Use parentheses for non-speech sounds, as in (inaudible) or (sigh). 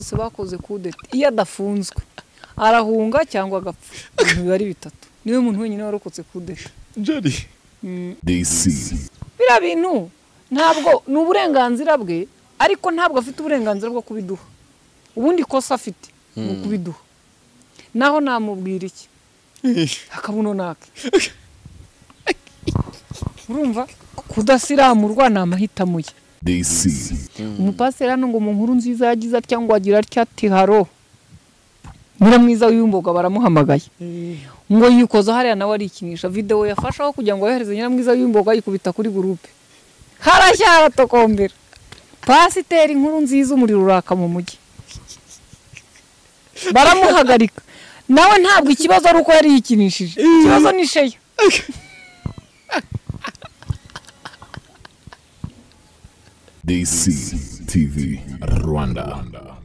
bose bakoze kudeta iyo adafunzwe arahunga cyangwa agapfa. Ibintu biba ari bitatu. Niwe muntu wenyine warokotse kudeta jari DC. biriya bintu ntabwo ni uburenganzira bwe ariko ntabwo afite uburenganzira bwo kubiduha. Ubundi ikosa afite ni ukubiduha. Naho namubwira iki? (laughs) Akabuno nake urumva? Kudasiramurwa ni amahitamo ye. Umupasiteri hano ngo mu nkuru nziza yagize atya ngo agira atya ati haro. Nyiramwiza w'imboga baramuhamagaye. Ngo yikoza hariya nawe arikinisha. Videwo yafashaho kugira ngo yohereze nyiramwiza w'imboga yikubita kuri gurupe harashya haratokombera. Pasiteri inkuru nziza umuriro uraka mu mujyi. Baramuhagarika. Nawe ntabwo ikibazo ari uko yari yikinishije ikibazo ni sheya. (laughs) DCTV Rwanda. Rwanda.